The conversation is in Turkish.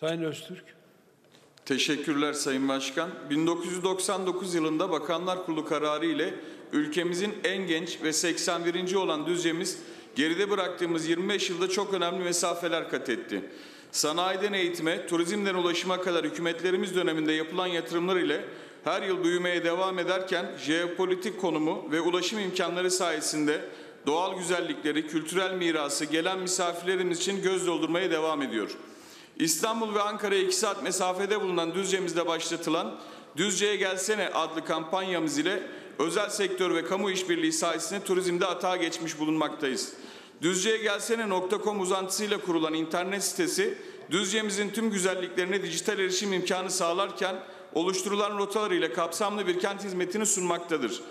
Sayın Öztürk. Teşekkürler Sayın Başkan. 1999 yılında Bakanlar Kurulu kararı ile ülkemizin en genç ve 81. olan Düzce'miz geride bıraktığımız 25 yılda çok önemli mesafeler kat etti. Sanayiden eğitime, turizmden ulaşıma kadar hükümetlerimiz döneminde yapılan yatırımlar ile her yıl büyümeye devam ederken jeopolitik konumu ve ulaşım imkanları sayesinde doğal güzellikleri, kültürel mirası gelen misafirlerimiz için göz doldurmaya devam ediyor. İstanbul ve Ankara'ya 2 saat mesafede bulunan Düzce'mizde başlatılan Düzce'ye Gelsene adlı kampanyamız ile özel sektör ve kamu işbirliği sayesinde turizmde atağa geçmiş bulunmaktayız. Düzce'ye gelsene.com uzantısıyla kurulan internet sitesi Düzce'mizin tüm güzelliklerine dijital erişim imkanı sağlarken oluşturulan rotalar ile kapsamlı bir kent hizmetini sunmaktadır.